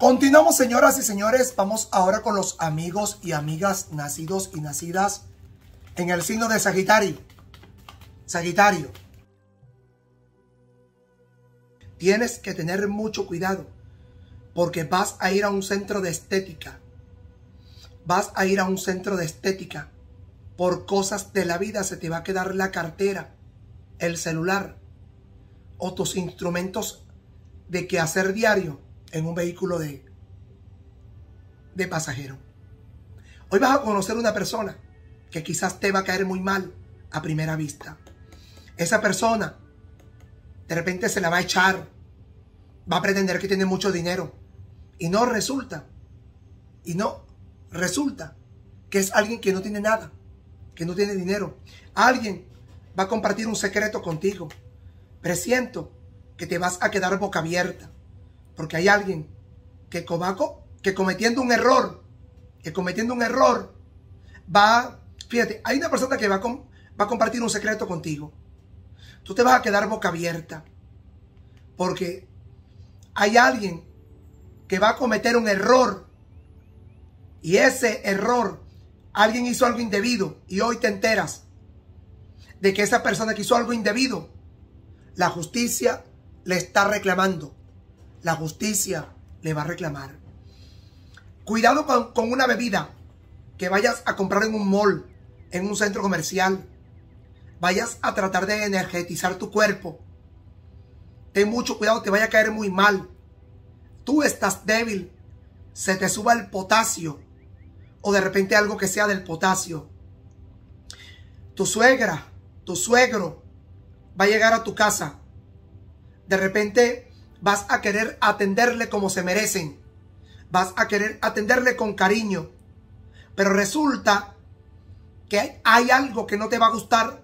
Continuamos, señoras y señores. Vamos ahora con los amigos y amigas nacidos y nacidas en el signo de Sagitario. Sagitario. Tienes que tener mucho cuidado porque vas a ir a un centro de estética. Vas a ir a un centro de estética. Por cosas de la vida se te va a quedar la cartera, el celular o tus instrumentos de quehacer diario en un vehículo de, de pasajero. Hoy vas a conocer una persona que quizás te va a caer muy mal a primera vista. Esa persona de repente se la va a echar, va a pretender que tiene mucho dinero y no resulta, y no resulta que es alguien que no tiene nada, que no tiene dinero. Alguien va a compartir un secreto contigo. Presiento que te vas a quedar boca abierta porque hay alguien que, cobaco, que cometiendo un error, que cometiendo un error, va, fíjate, hay una persona que va a, va a compartir un secreto contigo. Tú te vas a quedar boca abierta. Porque hay alguien que va a cometer un error. Y ese error, alguien hizo algo indebido. Y hoy te enteras de que esa persona que hizo algo indebido, la justicia le está reclamando la justicia le va a reclamar. Cuidado con, una bebida que vayas a comprar en un mall, en un centro comercial. Vayas a tratar de energetizar tu cuerpo. Ten mucho cuidado, te vaya a caer muy mal. Tú estás débil. Se te suba el potasio. O de repente algo que sea del potasio. Tu suegra, tu suegro va a llegar a tu casa. De repente vas a querer atenderle como se merecen. Vas a querer atenderle con cariño. Pero resulta que hay, algo que no te va a gustar.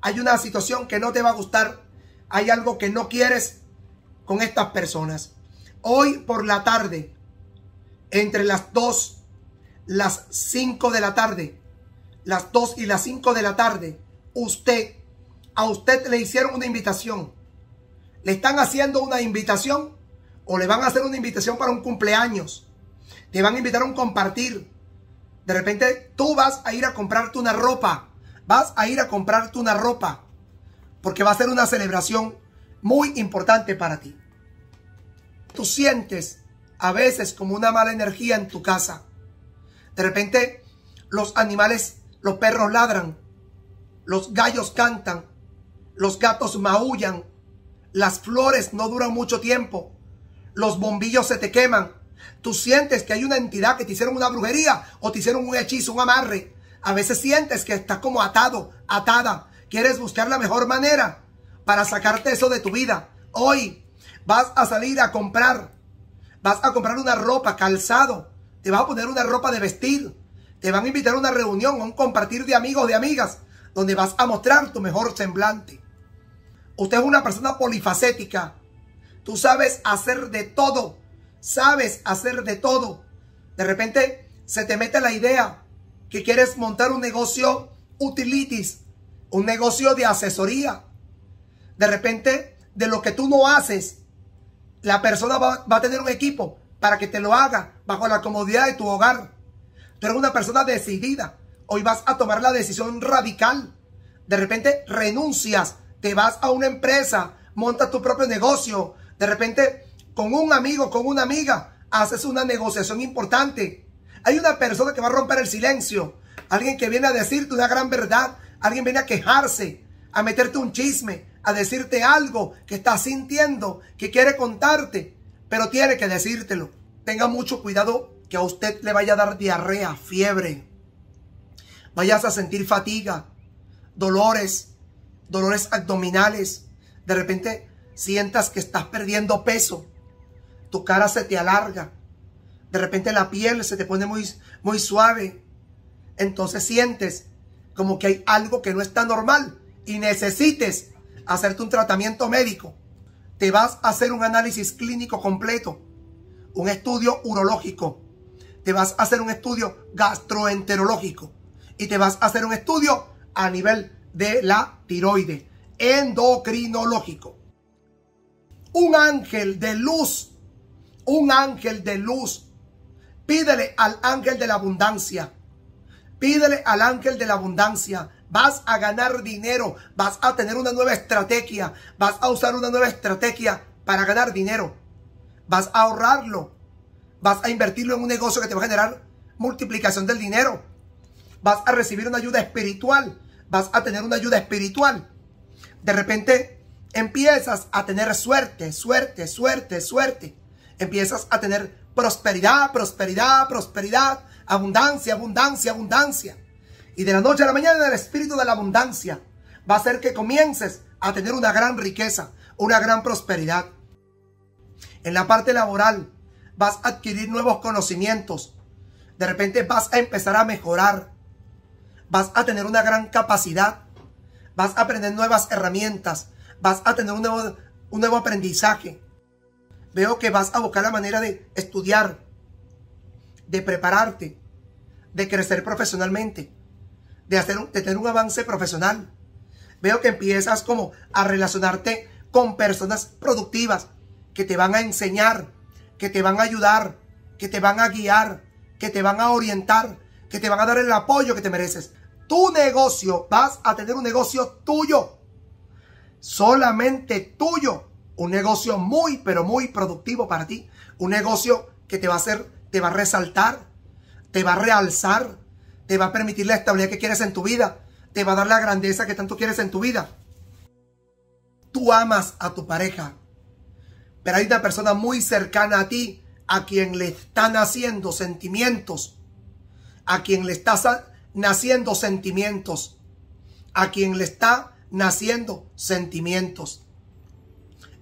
Hay una situación que no te va a gustar. Hay algo que no quieres con estas personas. Hoy por la tarde, entre las 2, las 5 de la tarde, las 2 y las 5 de la tarde, usted, a usted le hicieron una invitación le están haciendo una invitación o le van a hacer una invitación para un cumpleaños. Te van a invitar a un compartir. De repente tú vas a ir a comprarte una ropa. Vas a ir a comprarte una ropa. Porque va a ser una celebración muy importante para ti. Tú sientes a veces como una mala energía en tu casa. De repente los animales, los perros ladran, los gallos cantan, los gatos maullan, las flores no duran mucho tiempo. Los bombillos se te queman. Tú sientes que hay una entidad que te hicieron una brujería o te hicieron un hechizo, un amarre. A veces sientes que estás como atado, atada. Quieres buscar la mejor manera para sacarte eso de tu vida. Hoy vas a salir a comprar. Vas a comprar una ropa, calzado. Te vas a poner una ropa de vestir. Te van a invitar a una reunión, a un compartir de amigos, de amigas, donde vas a mostrar tu mejor semblante. Usted es una persona polifacética. Tú sabes hacer de todo. Sabes hacer de todo. De repente se te mete la idea que quieres montar un negocio utilities, un negocio de asesoría. De repente, de lo que tú no haces, la persona va, va, a tener un equipo para que te lo haga bajo la comodidad de tu hogar. Tú eres una persona decidida. Hoy vas a tomar la decisión radical. De repente renuncias te vas a una empresa, montas tu propio negocio, de repente con un amigo, con una amiga, haces una negociación importante. Hay una persona que va a romper el silencio, alguien que viene a decirte una gran verdad, alguien viene a quejarse, a meterte un chisme, a decirte algo que está sintiendo, que quiere contarte, pero tiene que decírtelo. Tenga mucho cuidado que a usted le vaya a dar diarrea, fiebre, vayas a sentir fatiga, dolores, dolores abdominales, de repente sientas que estás perdiendo peso, tu cara se te alarga, de repente la piel se te pone muy, muy suave, entonces sientes como que hay algo que no está normal y necesites hacerte un tratamiento médico. Te vas a hacer un análisis clínico completo, un estudio urológico, te vas a hacer un estudio gastroenterológico y te vas a hacer un estudio a nivel de la tiroide, endocrinológico. Un ángel de luz un ángel de luz. Pídele al ángel de la abundancia. Pídele al ángel de la abundancia. Vas a ganar dinero. Vas a tener una nueva estrategia. Vas a usar una nueva estrategia para ganar dinero. Vas a ahorrarlo. Vas a invertirlo en un negocio que te va a generar multiplicación del dinero. Vas a recibir una ayuda espiritual. Vas a tener una ayuda espiritual. De repente empiezas a tener suerte, suerte, suerte, suerte. Empiezas a tener prosperidad, prosperidad, prosperidad, abundancia, abundancia, abundancia. Y de la noche a la mañana el espíritu de la abundancia va a hacer que comiences a tener una gran riqueza, una gran prosperidad. En la parte laboral vas a adquirir nuevos conocimientos. De repente vas a empezar a mejorar. Vas a tener una gran capacidad. Vas a aprender nuevas herramientas. Vas a tener un nuevo, un nuevo aprendizaje. Veo que vas a buscar la manera de estudiar, de prepararte, de crecer profesionalmente, de, hacer, de tener un avance profesional. Veo que empiezas como a relacionarte con personas productivas que te van a enseñar, que te van a ayudar, que te van a guiar, que te van a orientar, que te van a dar el apoyo que te mereces. Tu negocio, vas a tener un negocio tuyo, solamente tuyo. Un negocio muy, pero muy productivo para ti. Un negocio que te va a hacer, te va a resaltar, te va a realzar, te va a permitir la estabilidad que quieres en tu vida, te va a dar la grandeza que tanto quieres en tu vida. Tú amas a tu pareja, pero hay una persona muy cercana a ti a quien le están naciendo sentimientos, a quien le está naciendo sentimientos, a quien le está naciendo sentimientos.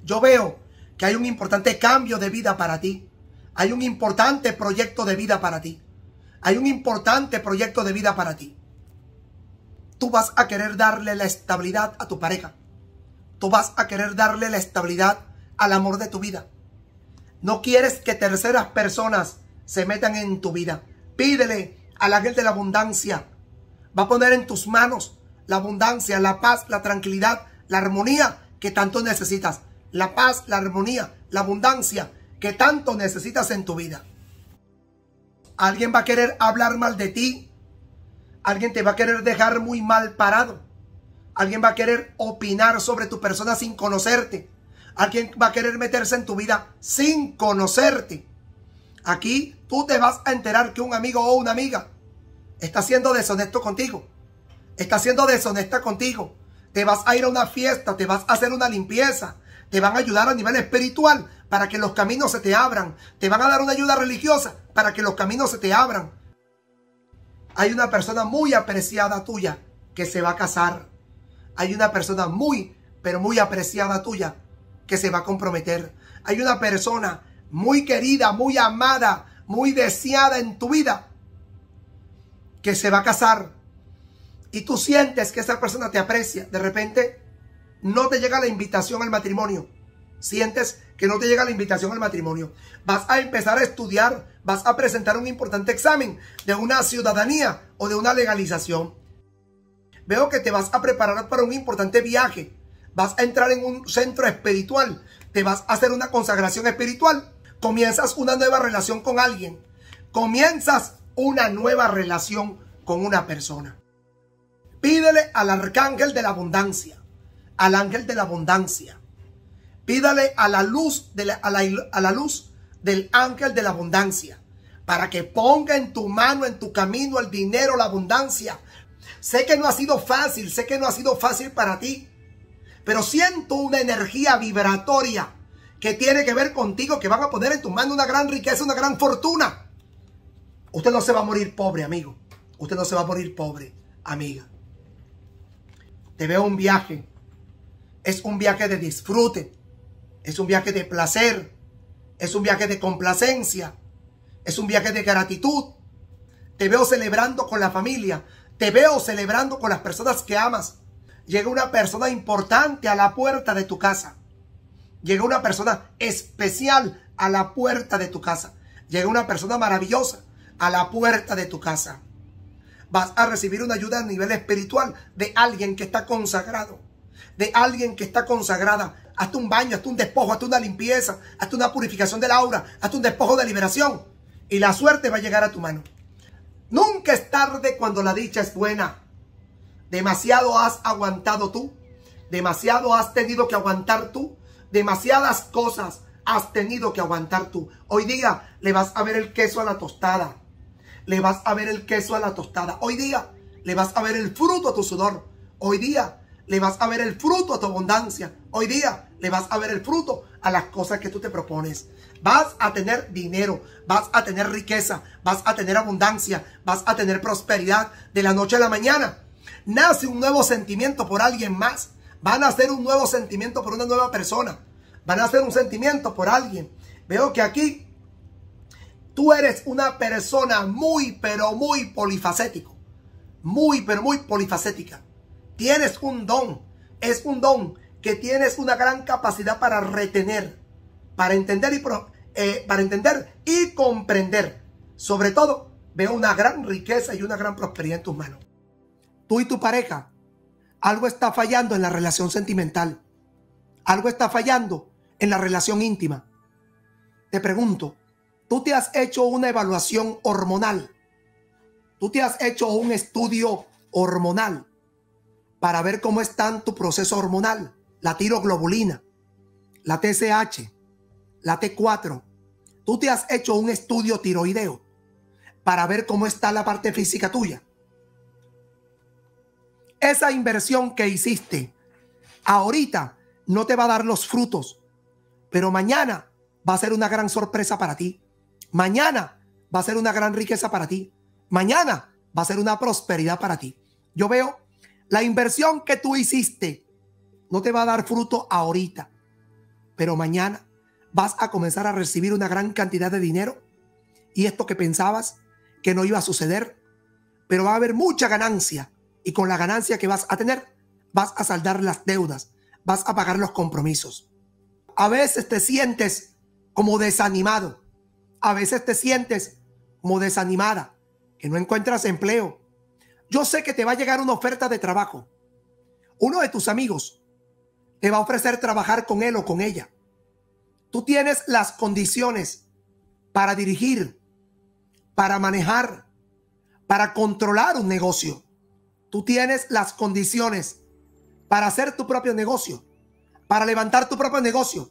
Yo veo que hay un importante cambio de vida para ti. Hay un importante proyecto de vida para ti. Hay un importante proyecto de vida para ti. Tú vas a querer darle la estabilidad a tu pareja. Tú vas a querer darle la estabilidad al amor de tu vida. No quieres que terceras personas se metan en tu vida. Pídele al ángel de la abundancia. Va a poner en tus manos la abundancia, la paz, la tranquilidad, la armonía que tanto necesitas. La paz, la armonía, la abundancia que tanto necesitas en tu vida. Alguien va a querer hablar mal de ti. Alguien te va a querer dejar muy mal parado. Alguien va a querer opinar sobre tu persona sin conocerte. Alguien va a querer meterse en tu vida sin conocerte. Aquí tú te vas a enterar que un amigo o una amiga está siendo deshonesto contigo. Está siendo deshonesta contigo. Te vas a ir a una fiesta, te vas a hacer una limpieza. Te van a ayudar a nivel espiritual para que los caminos se te abran. Te van a dar una ayuda religiosa para que los caminos se te abran. Hay una persona muy apreciada tuya que se va a casar. Hay una persona muy, pero muy apreciada tuya que se va a comprometer. Hay una persona muy querida, muy amada, muy deseada en tu vida que se va a casar. Y tú sientes que esa persona te aprecia. De repente no te llega la invitación al matrimonio. Sientes que no te llega la invitación al matrimonio. Vas a empezar a estudiar, vas a presentar un importante examen de una ciudadanía o de una legalización. Veo que te vas a preparar para un importante viaje vas a entrar en un centro espiritual, te vas a hacer una consagración espiritual, comienzas una nueva relación con alguien, comienzas una nueva relación con una persona. Pídele al arcángel de la abundancia, al ángel de la abundancia. Pídale a la luz, de la, a, la, a la luz del ángel de la abundancia para que ponga en tu mano, en tu camino, el dinero, la abundancia. Sé que no ha sido fácil, sé que no ha sido fácil para ti pero siento una energía vibratoria que tiene que ver contigo, que van a poner en tu mano una gran riqueza, una gran fortuna. Usted no se va a morir pobre, amigo. Usted no se va a morir pobre, amiga. Te veo un viaje. Es un viaje de disfrute. Es un viaje de placer. Es un viaje de complacencia. Es un viaje de gratitud. Te veo celebrando con la familia. Te veo celebrando con las personas que amas llega una persona importante a la puerta de tu casa. Llega una persona especial a la puerta de tu casa. Llega una persona maravillosa a la puerta de tu casa. Vas a recibir una ayuda a nivel espiritual de alguien que está consagrado. De alguien que está consagrada. hazte un baño, hazte un despojo, hazte una limpieza, hazte una purificación del aura, hazte un despojo de liberación. Y la suerte va a llegar a tu mano. Nunca es tarde cuando la dicha es buena. Demasiado has aguantado tú. Demasiado has tenido que aguantar tú. Demasiadas cosas has tenido que aguantar tú. Hoy día le vas a ver el queso a la tostada. Le vas a ver el queso a la tostada. Hoy día le vas a ver el fruto a tu sudor. Hoy día le vas a ver el fruto a tu abundancia. Hoy día le vas a ver el fruto a las cosas que tú te propones. Vas a tener dinero, vas a tener riqueza, vas a tener abundancia, vas a tener prosperidad de la noche a la mañana. Nace un nuevo sentimiento por alguien más. Van a hacer un nuevo sentimiento por una nueva persona. Van a hacer un sentimiento por alguien. Veo que aquí tú eres una persona muy, pero muy polifacético. Muy, pero muy polifacética. Tienes un don. Es un don que tienes una gran capacidad para retener, para entender y, eh, para entender y comprender. Sobre todo, veo una gran riqueza y una gran prosperidad en tus manos. Tú y tu pareja, algo está fallando en la relación sentimental. Algo está fallando en la relación íntima. Te pregunto, ¿tú te has hecho una evaluación hormonal? ¿Tú te has hecho un estudio hormonal para ver cómo está tu proceso hormonal? La tiroglobulina, la TSH, la T4. ¿Tú te has hecho un estudio tiroideo para ver cómo está la parte física tuya? Esa inversión que hiciste ahorita no te va a dar los frutos, pero mañana va a ser una gran sorpresa para ti. Mañana va a ser una gran riqueza para ti. Mañana va a ser una prosperidad para ti. Yo veo la inversión que tú hiciste no te va a dar fruto ahorita, pero mañana vas a comenzar a recibir una gran cantidad de dinero y esto que pensabas que no iba a suceder, pero va a haber mucha ganancia y con la ganancia que vas a tener vas a saldar las deudas, vas a pagar los compromisos. A veces te sientes como desanimado, a veces te sientes como desanimada, que no encuentras empleo. Yo sé que te va a llegar una oferta de trabajo. Uno de tus amigos te va a ofrecer trabajar con él o con ella. Tú tienes las condiciones para dirigir, para manejar, para controlar un negocio. Tú tienes las condiciones para hacer tu propio negocio, para levantar tu propio negocio,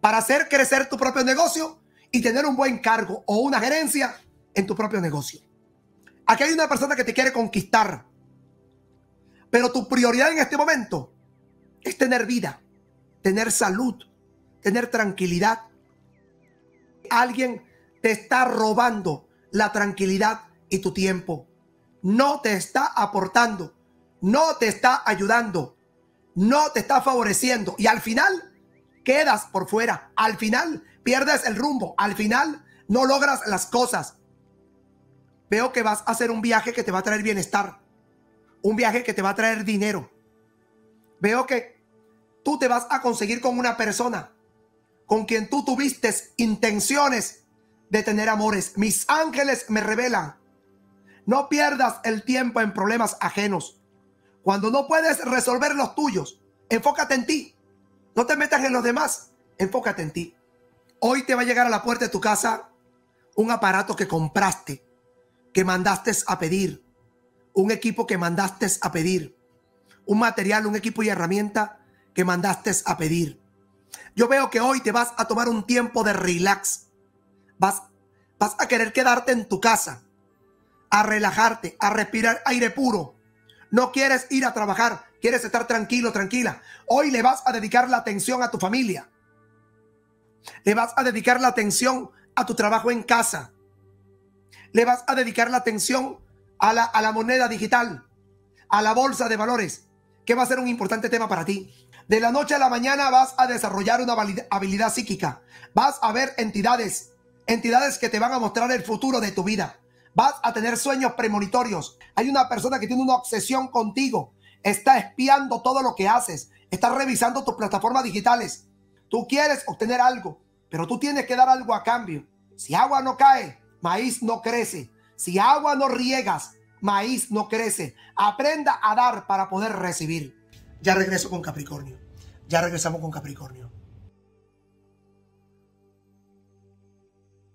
para hacer crecer tu propio negocio y tener un buen cargo o una gerencia en tu propio negocio. Aquí hay una persona que te quiere conquistar, pero tu prioridad en este momento es tener vida, tener salud, tener tranquilidad. Alguien te está robando la tranquilidad y tu tiempo. No te está aportando, no te está ayudando, no te está favoreciendo. Y al final quedas por fuera. Al final pierdes el rumbo. Al final no logras las cosas. Veo que vas a hacer un viaje que te va a traer bienestar. Un viaje que te va a traer dinero veo que tú te vas a conseguir con una persona con quien tú tuviste intenciones de tener amores. Mis ángeles me revelan. No pierdas el tiempo en problemas ajenos. Cuando no puedes resolver los tuyos, enfócate en ti. No te metas en los demás, enfócate en ti. Hoy te va a llegar a la puerta de tu casa un aparato que compraste, que mandaste a pedir, un equipo que mandaste a pedir un material, un equipo y herramienta que mandaste a pedir. Yo veo que hoy te vas a tomar un tiempo de relax. Vas, vas a querer quedarte en tu casa, a relajarte, a respirar aire puro. No quieres ir a trabajar, quieres estar tranquilo, tranquila. Hoy le vas a dedicar la atención a tu familia. Le vas a dedicar la atención a tu trabajo en casa. Le vas a dedicar la atención a la, a la moneda digital, a la bolsa de valores que va a ser un importante tema para ti. De la noche a la mañana vas a desarrollar una habilidad psíquica. Vas a ver entidades, entidades que te van a mostrar el futuro de tu vida. Vas a tener sueños premonitorios. Hay una persona que tiene una obsesión contigo. Está espiando todo lo que haces. Está revisando tus plataformas digitales. Tú quieres obtener algo, pero tú tienes que dar algo a cambio. Si agua no cae, maíz no crece. Si agua no riegas, maíz no crece. Aprenda a dar para poder recibir. Ya regreso con Capricornio. Ya regresamos con Capricornio.